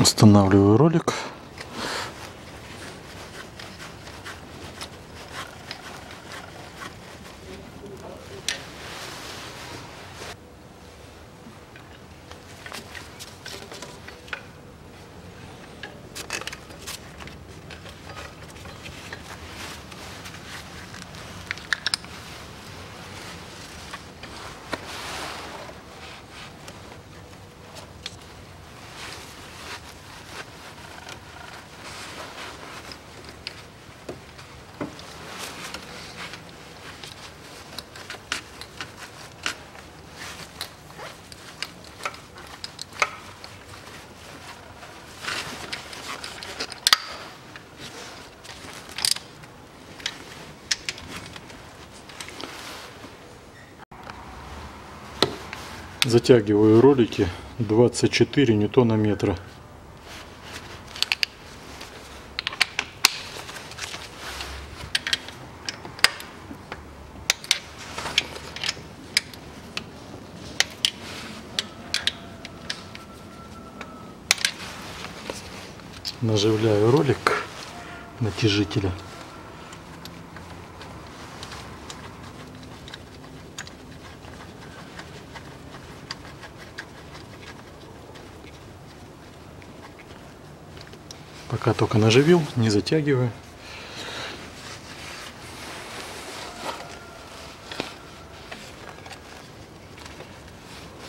Устанавливаю ролик. Затягиваю ролики 24 ньютона метра. Наживляю ролик натяжителя. Пока только наживил, не затягиваю.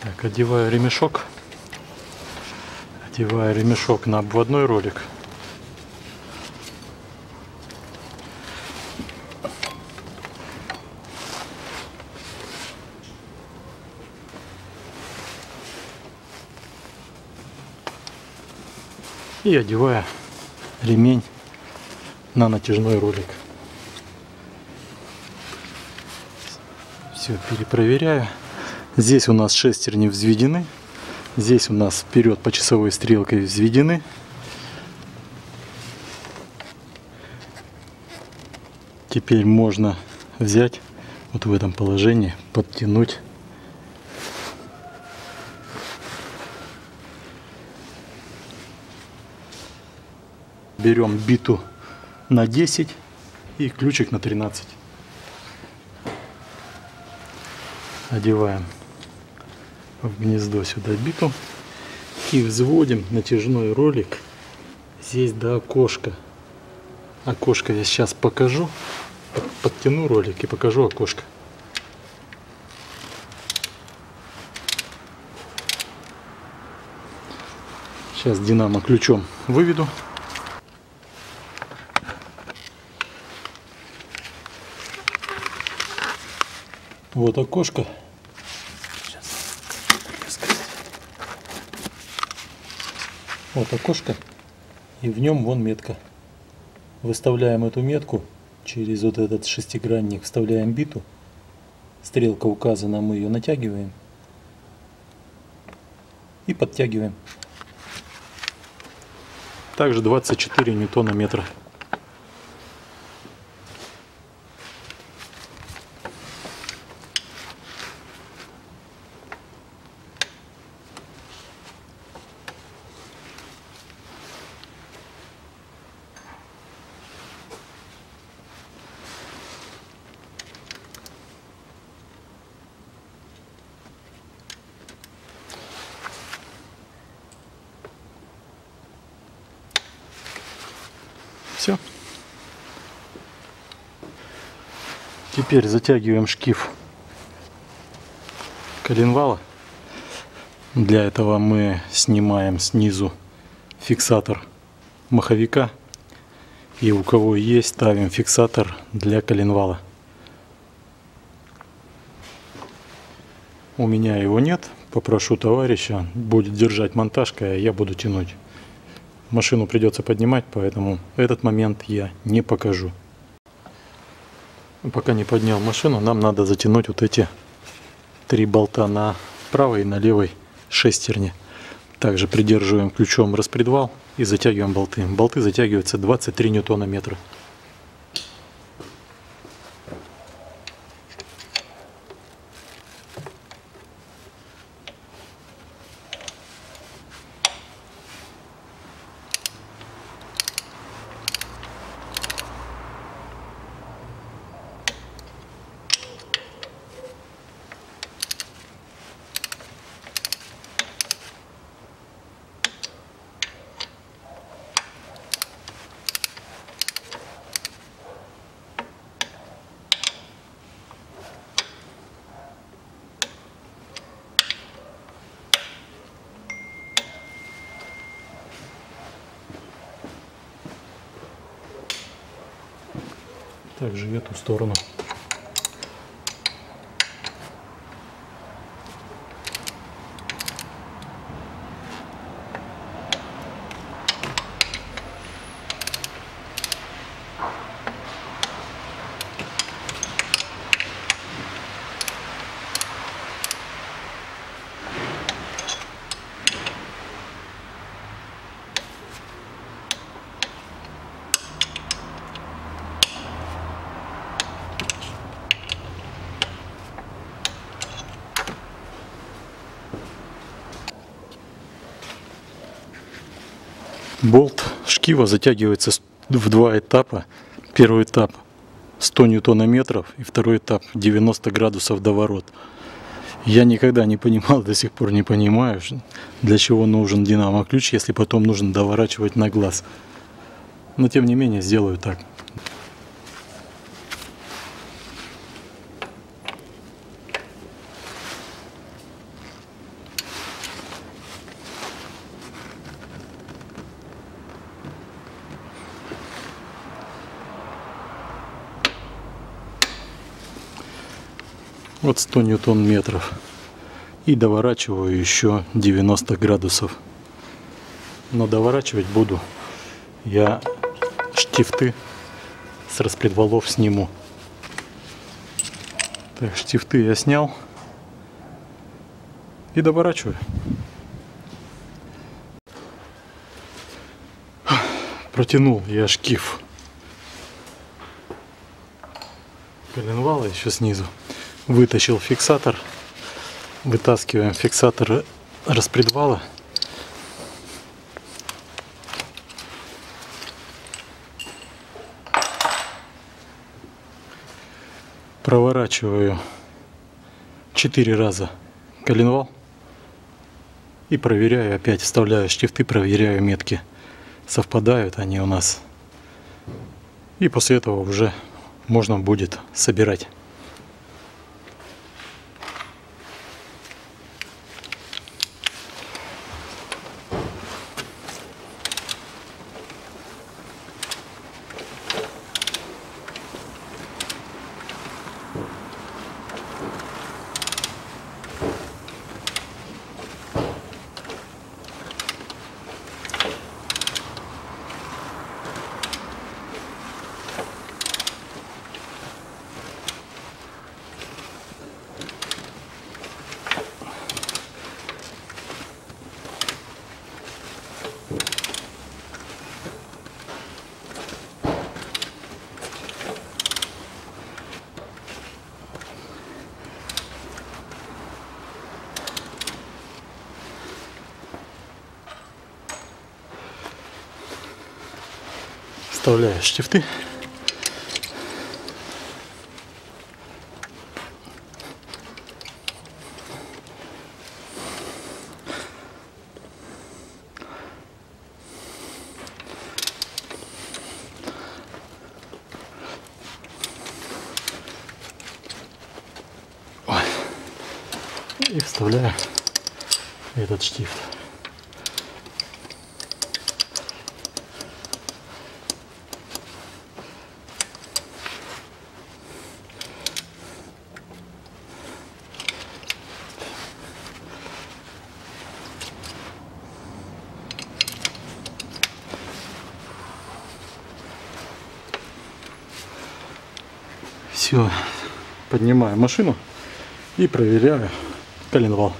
Так, одеваю ремешок. Одеваю ремешок на обводной ролик. И одеваю ремень на натяжной ролик. Все, перепроверяю. Здесь у нас шестерни взведены. Здесь у нас вперед по часовой стрелке взведены. Теперь можно взять вот в этом положении, подтянуть берем биту на 10 и ключик на 13. Одеваем в гнездо сюда биту и взводим натяжной ролик здесь до окошка. Окошко я сейчас покажу, подтяну ролик и покажу окошко. Сейчас динамо ключом выведу. Вот окошко. Вот окошко. И в нем вон метка. Выставляем эту метку через вот этот шестигранник, вставляем биту. Стрелка указана, мы ее натягиваем. И подтягиваем. Также 24 ньютона метра. Все. Теперь затягиваем шкив коленвала. Для этого мы снимаем снизу фиксатор маховика. И у кого есть, ставим фиксатор для коленвала. У меня его нет. Попрошу товарища, будет держать монтажка, а я буду тянуть машину придется поднимать, поэтому этот момент я не покажу. Пока не поднял машину, нам надо затянуть вот эти три болта на правой и на левой шестерне. Также придерживаем ключом распредвал и затягиваем болты. Болты затягиваются 23 ньютона метра. Также и эту сторону. Болт шкива затягивается в два этапа. Первый этап 100 ньютонометров и второй этап 90 градусов до ворот. Я никогда не понимал, до сих пор не понимаю, для чего нужен динамо-ключ, если потом нужно доворачивать на глаз. Но тем не менее сделаю так. вот 100 ньютон метров и доворачиваю еще 90 градусов. Но доворачивать буду я штифты с распредвалов сниму. Так штифты я снял и доворачиваю. Протянул я шкив коленвала еще снизу вытащил фиксатор. Вытаскиваем фиксатор распредвала. Проворачиваю 4 раза коленвал. И проверяю опять, вставляю штифты, проверяю метки. Совпадают они у нас. И после этого уже можно будет собирать. Вставляешь штифты. И вставляю этот штифт. Все, поднимаю машину и проверяю коленвал.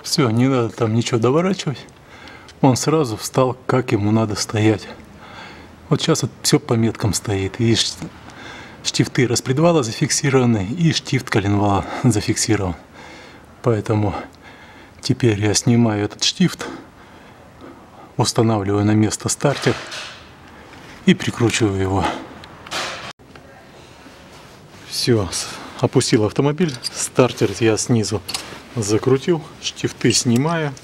Все, не надо там ничего доворачивать. Он сразу встал, как ему надо стоять. Вот сейчас вот все по меткам стоит. И штифты распредвала зафиксированы, и штифт коленвала зафиксирован. Поэтому теперь я снимаю этот штифт, устанавливаю на место стартер и прикручиваю его. Все, опустил автомобиль, стартер я снизу закрутил, штифты снимаю,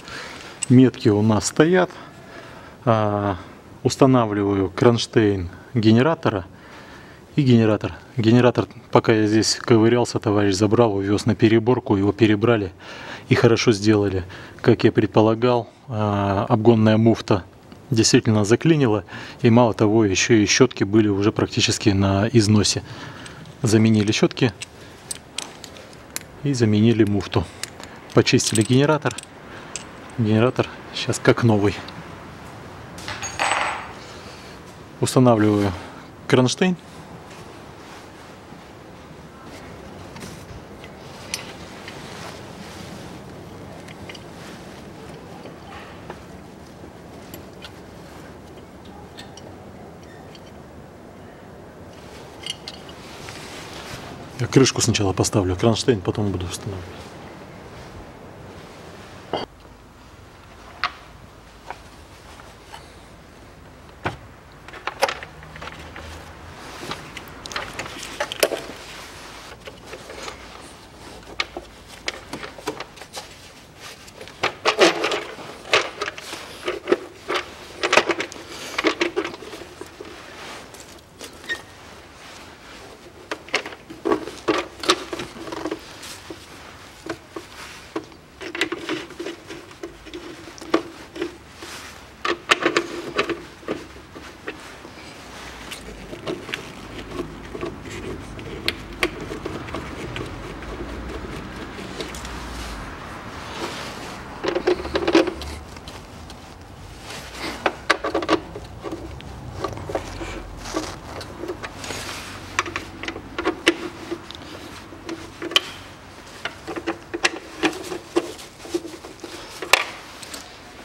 метки у нас стоят, а, устанавливаю кронштейн генератора и генератор. Генератор, пока я здесь ковырялся, товарищ забрал, увез на переборку, его перебрали и хорошо сделали. Как я предполагал, а, обгонная муфта действительно заклинило. И мало того, еще и щетки были уже практически на износе. Заменили щетки и заменили муфту. Почистили генератор. Генератор сейчас как новый. Устанавливаю кронштейн. Крышку сначала поставлю, кронштейн потом буду устанавливать.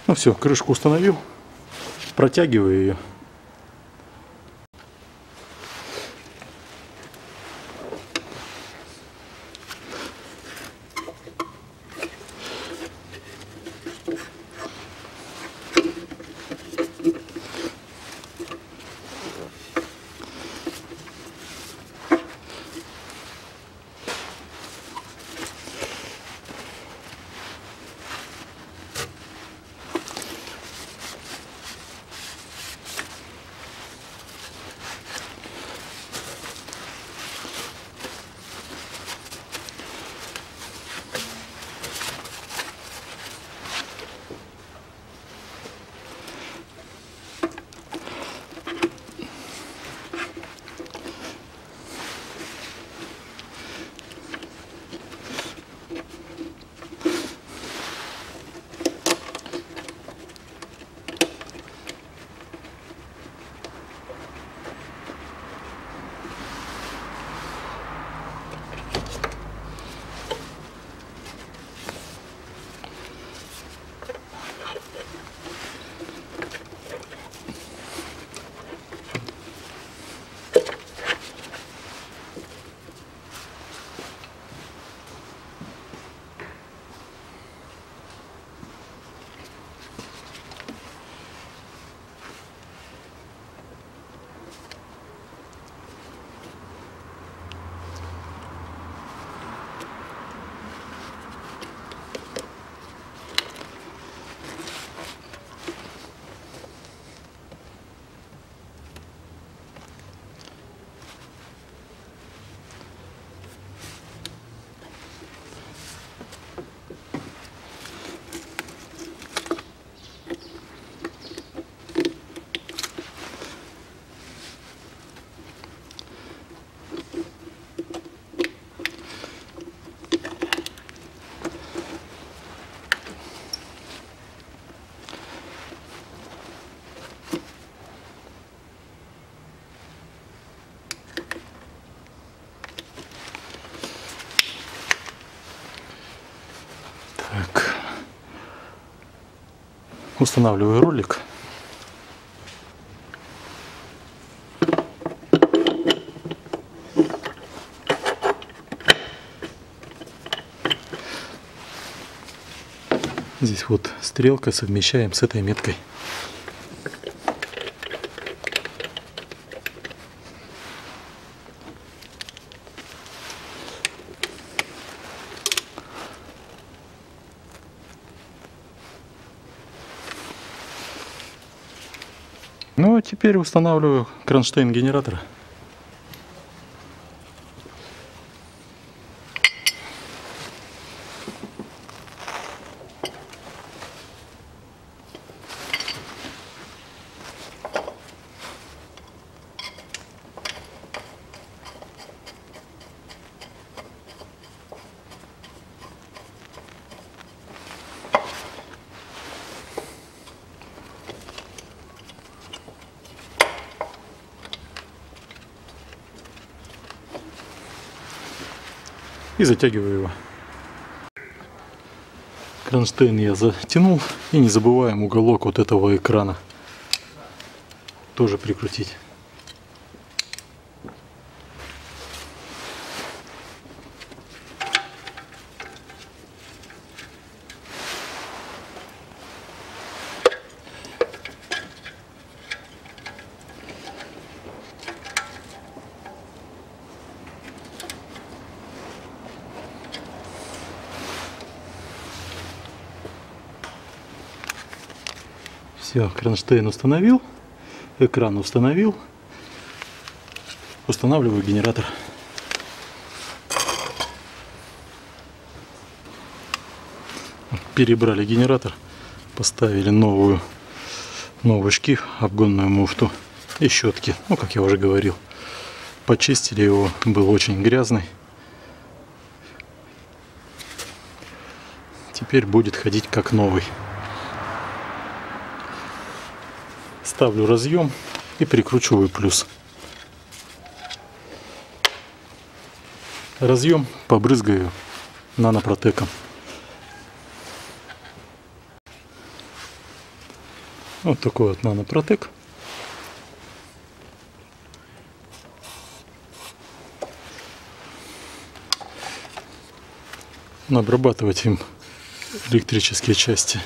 Ну все, крышку установил, протягиваю ее. Устанавливаю ролик. Здесь вот стрелка совмещаем с этой меткой. Ну а теперь устанавливаю кронштейн генератора. Затягиваю его. Кронштейн я затянул и не забываем уголок вот этого экрана тоже прикрутить. Все, кронштейн установил, экран установил. Устанавливаю генератор. Перебрали генератор, поставили новую, новый шкив, обгонную муфту и щетки. Ну, как я уже говорил. Почистили его, был очень грязный. Теперь будет ходить как новый. Ставлю разъем и прикручиваю плюс. Разъем побрызгаю нанопротеком. Вот такой вот нанопротек. Обрабатывать им электрические части.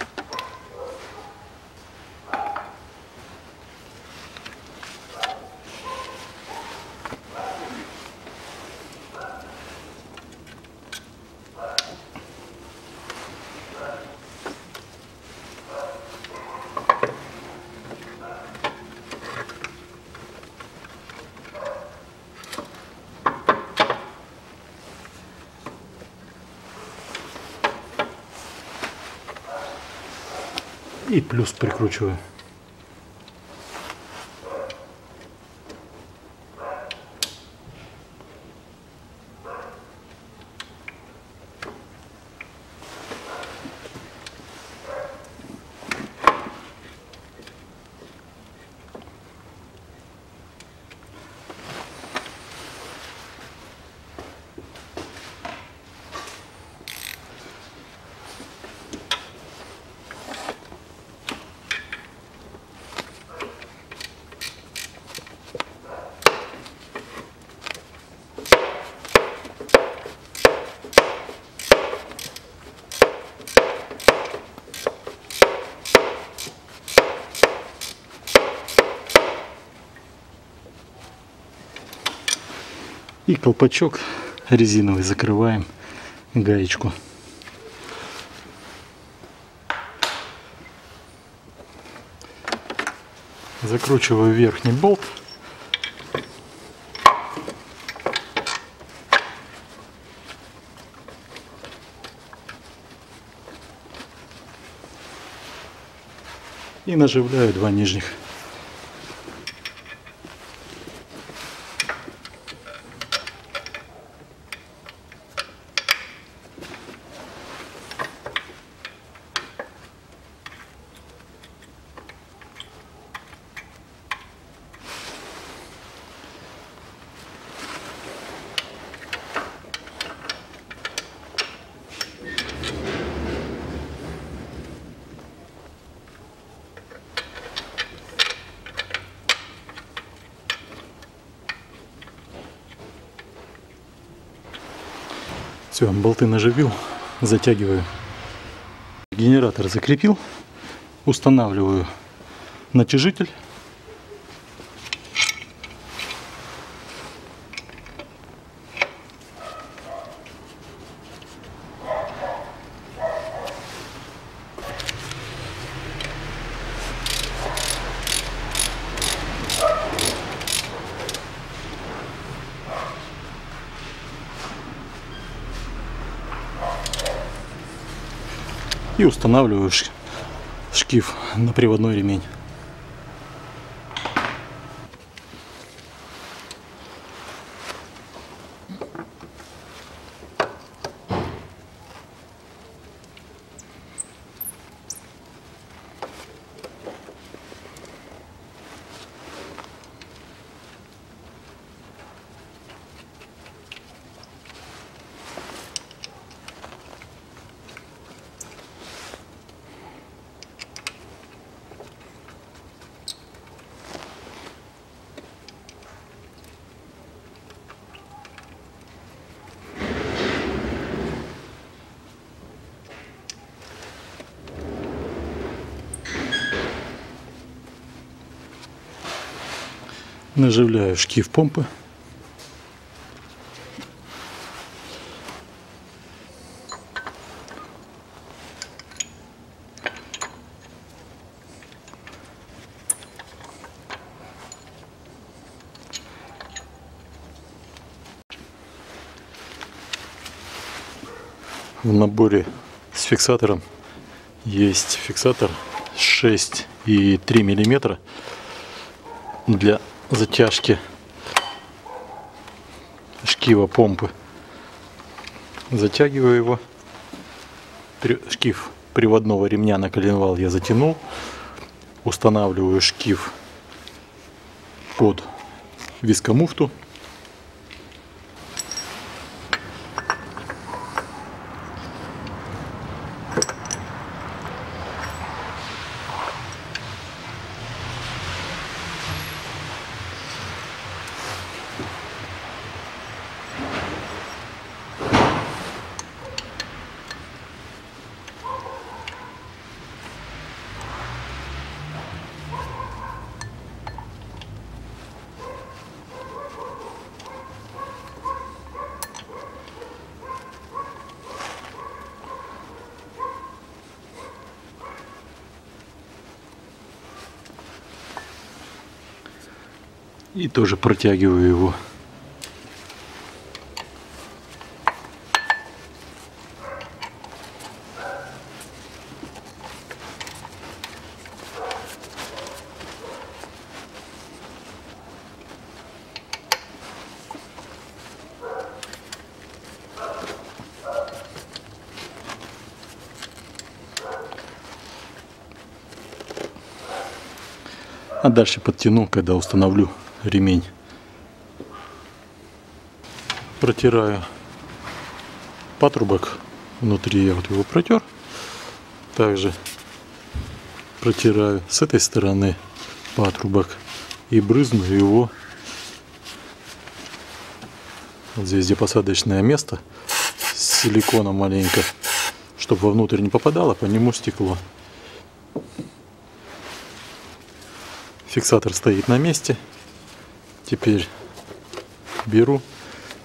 И плюс прикручиваю. И колпачок резиновый закрываем гаечку. Закручиваю верхний болт. И наживляю два нижних. Все, болты наживил, затягиваю. Генератор закрепил, устанавливаю натяжитель. И устанавливаю шкив на приводной ремень. Наживляю шкив помпы. В наборе с фиксатором есть фиксатор 6 и 3 миллиметра для затяжки шкива помпы. Затягиваю его. Шкив приводного ремня на коленвал я затянул. Устанавливаю шкив под вискомуфту и тоже протягиваю его. А дальше подтяну, когда установлю ремень. Протираю патрубок. Внутри я вот его протер. Также протираю с этой стороны патрубок и брызну его вот здесь, где посадочное место, с силиконом маленько, чтобы вовнутрь не попадало, по нему стекло. Фиксатор стоит на месте. Теперь беру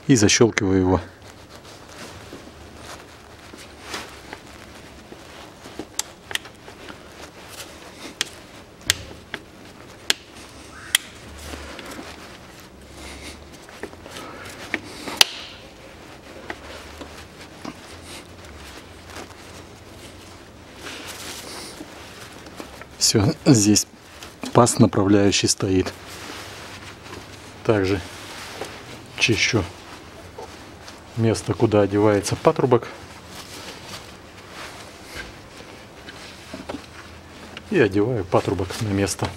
и защелкиваю его. Все, здесь пас направляющий стоит. Также чищу место, куда одевается патрубок. И одеваю патрубок на место.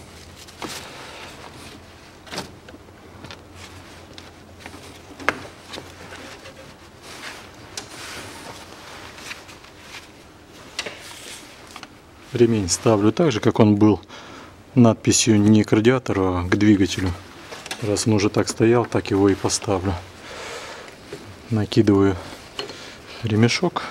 Ремень ставлю так же, как он был надписью не к радиатору, а к двигателю. Раз он уже так стоял, так его и поставлю. Накидываю ремешок.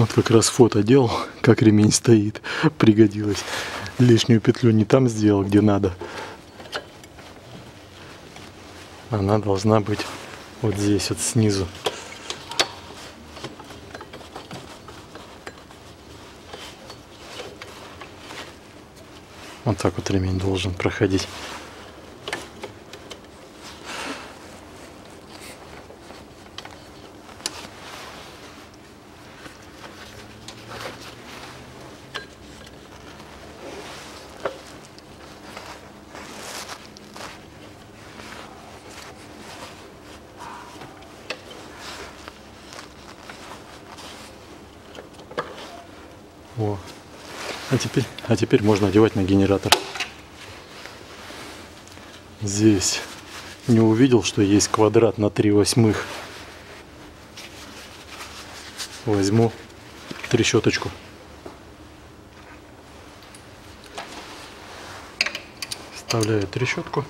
Вот как раз фото делал, как ремень стоит, пригодилось. Лишнюю петлю не там сделал, где надо. Она должна быть вот здесь, вот снизу. Вот так вот ремень должен проходить. А теперь, а теперь можно одевать на генератор. Здесь не увидел, что есть квадрат на 3 восьмых. Возьму трещоточку. Вставляю трещотку.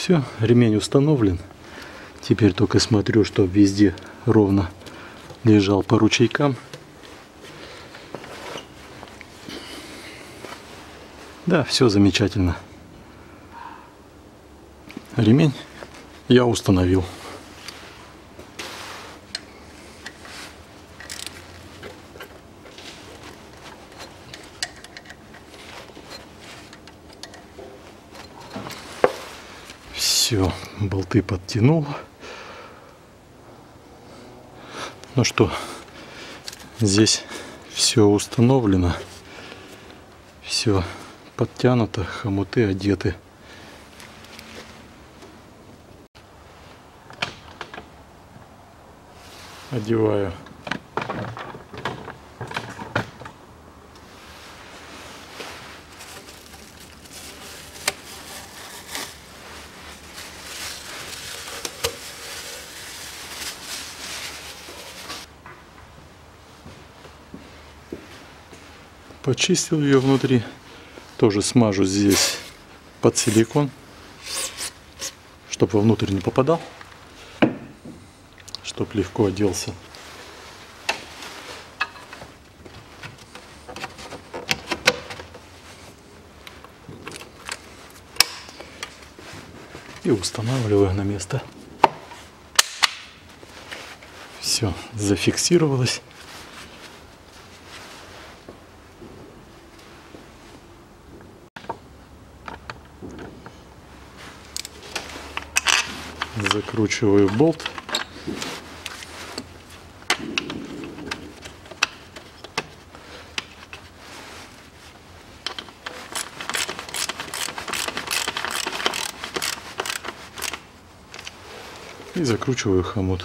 Все, ремень установлен. Теперь только смотрю, чтобы везде ровно лежал по ручейкам. Да, все замечательно. Ремень я установил. Все, болты подтянул. Ну что, здесь все установлено. Все подтянуто, хомуты одеты. Одеваю почистил ее внутри. Тоже смажу здесь под силикон, чтобы вовнутрь не попадал, чтобы легко оделся. И устанавливаю на место. Все, зафиксировалось. Закручиваю болт. И закручиваю хомут.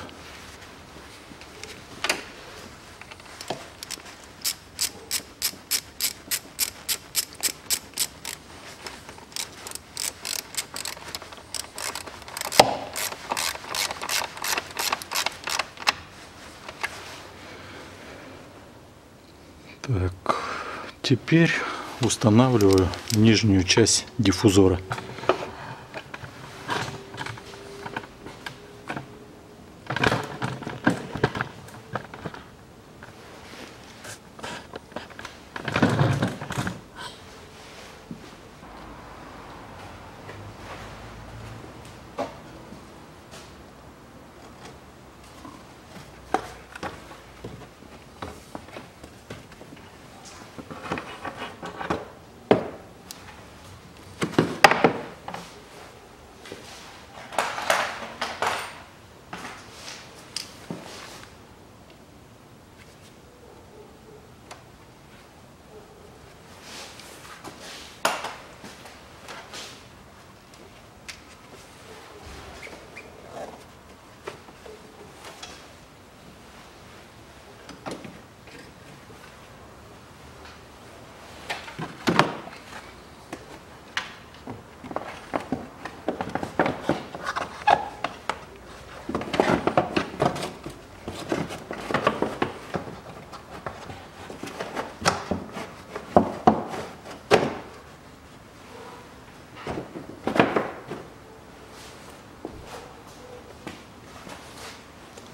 Так, теперь устанавливаю нижнюю часть диффузора.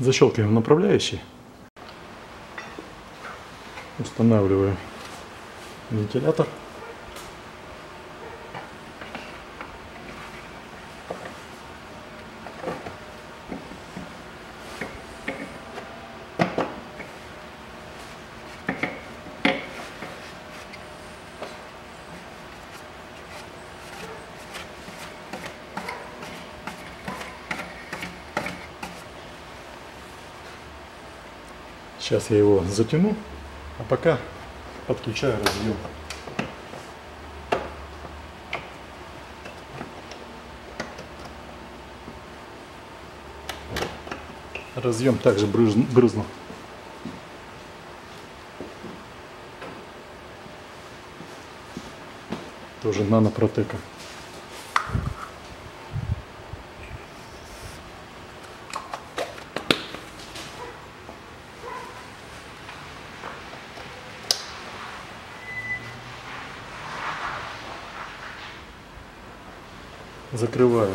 Защелкиваем направляющий. Устанавливаю вентилятор. Сейчас я его затяну, а пока подключаю разъем. Разъем также брызну. брызну. Тоже нанопротека. Закрываю.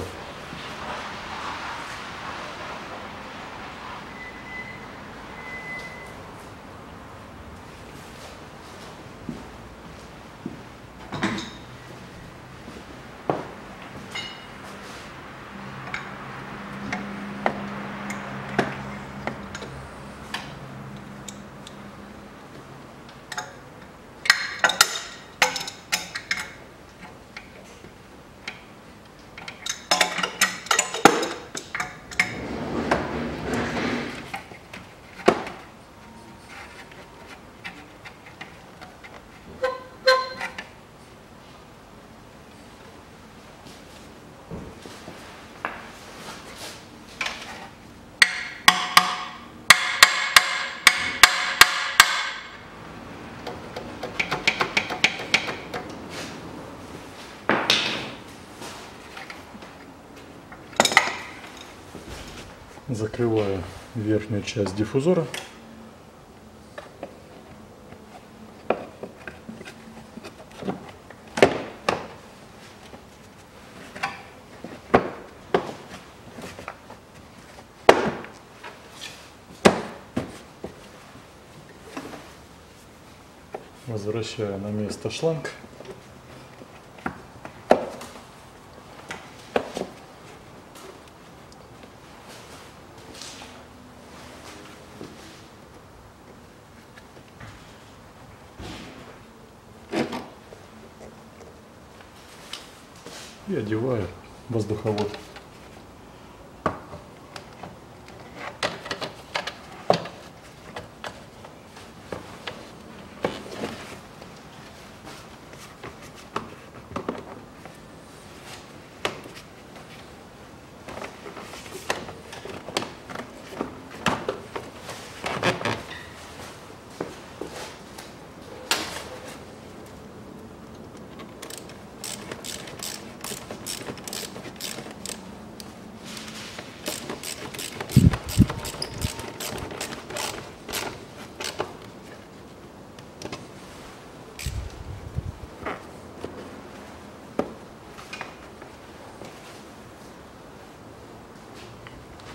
Закрываю верхнюю часть диффузора. Возвращаю на место шланг. И одеваю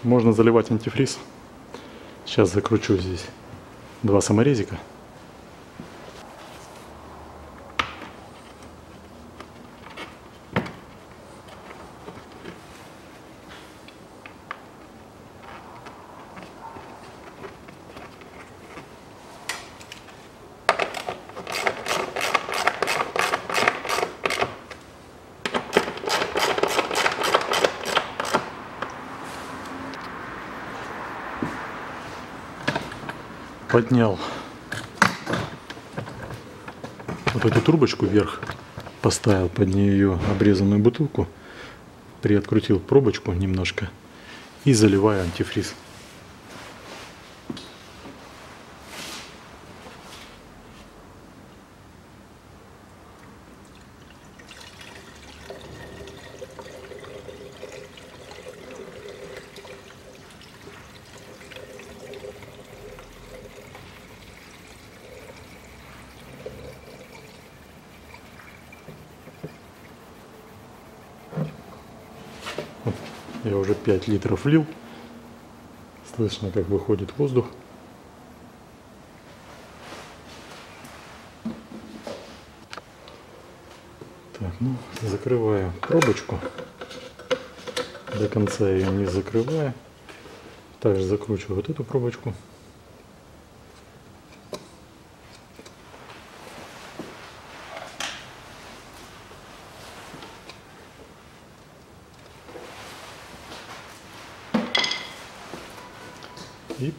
Можно заливать антифриз. Сейчас закручу здесь два саморезика. Поднял вот эту трубочку вверх, поставил под нее обрезанную бутылку, приоткрутил пробочку немножко и заливаю антифриз. Я уже 5 литров влил. Слышно, как выходит воздух. Так, ну, закрываю пробочку. До конца ее не закрываю. Также закручиваю вот эту пробочку.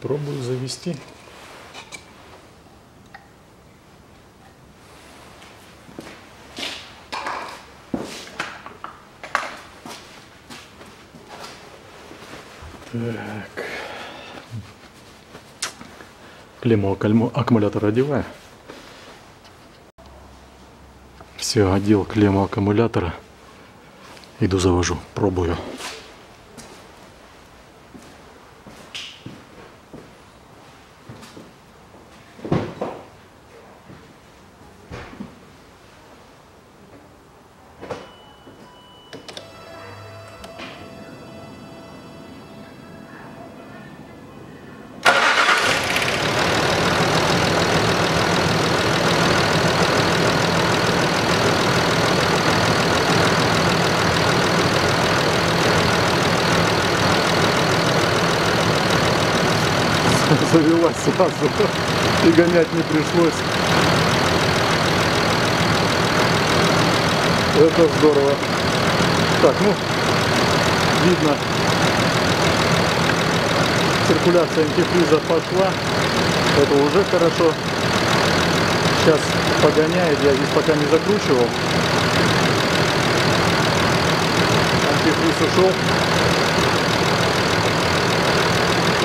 Пробую завести. Так. Клемму аккуму- аккумулятора одеваю. Все, одел клемму аккумулятора. Иду завожу, пробую. Сразу. И гонять не пришлось. Это здорово. Так, ну, видно, циркуляция антифриза пошла. Это уже хорошо. Сейчас погоняет, я здесь пока не закручивал. Антифриз ушел.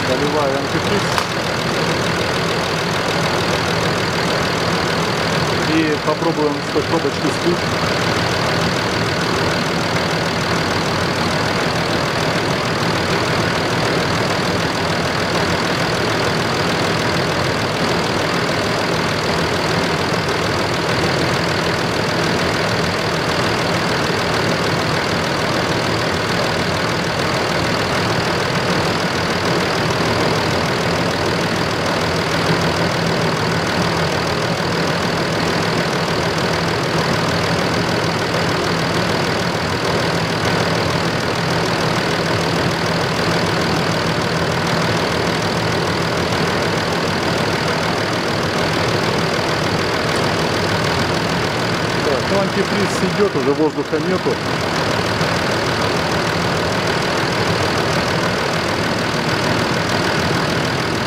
Заливаю антифриз. Попробуем с той пробочки спуть. Так, ну антифриз идет, уже воздуха нету.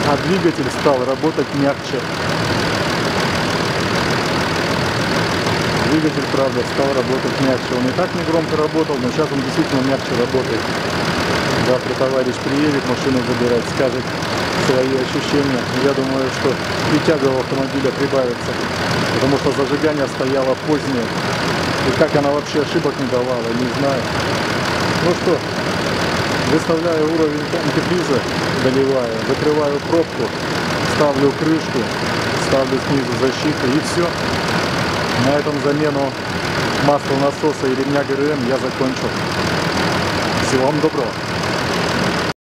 А двигатель стал работать мягче. Двигатель, правда, стал работать мягче. Он и так не громко работал, но сейчас он действительно мягче работает. Завтра товарищ приедет машину забирать, скажет свои ощущения. Я думаю, что и тяга у автомобиля прибавится, потому что зажигание стояло позднее. И как она вообще ошибок не давала, не знаю. Ну что, выставляю уровень антифриза, доливаю, закрываю пробку, ставлю крышку, ставлю снизу защиту и все. На этом замену масла насоса и ремня ГРМ я закончил. Всего вам доброго.